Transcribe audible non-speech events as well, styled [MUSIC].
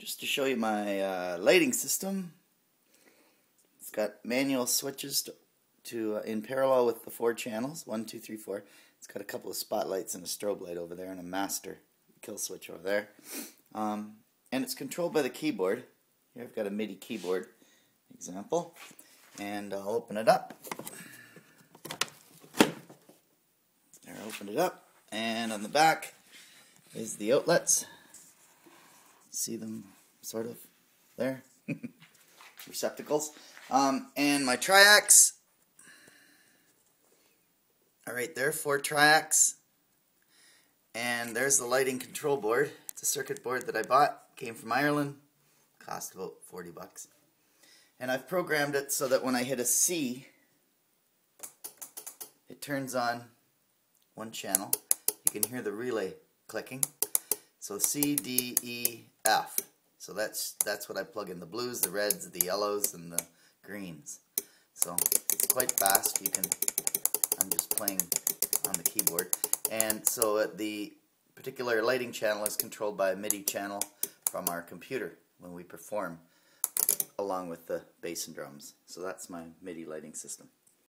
just to show you my uh, lighting system. It's got manual switches to, to uh, in parallel with the four channels, one, two, three, four. It's got a couple of spotlights and a strobe light over there and a master kill switch over there. Um, and it's controlled by the keyboard. Here I've got a MIDI keyboard example. And I'll open it up. There, I opened it up. And on the back is the outlets. See them sort of there? [LAUGHS] Receptacles. Um, and my triacs are right there, four triacs. And there's the lighting control board. It's a circuit board that I bought, came from Ireland, cost about 40 bucks. And I've programmed it so that when I hit a C, it turns on one channel. You can hear the relay clicking. So C, D, E, F. So that's that's what I plug in, the blues, the reds, the yellows, and the greens. So it's quite fast. You can, I'm just playing on the keyboard. And so uh, the particular lighting channel is controlled by a MIDI channel from our computer when we perform along with the bass and drums. So that's my MIDI lighting system.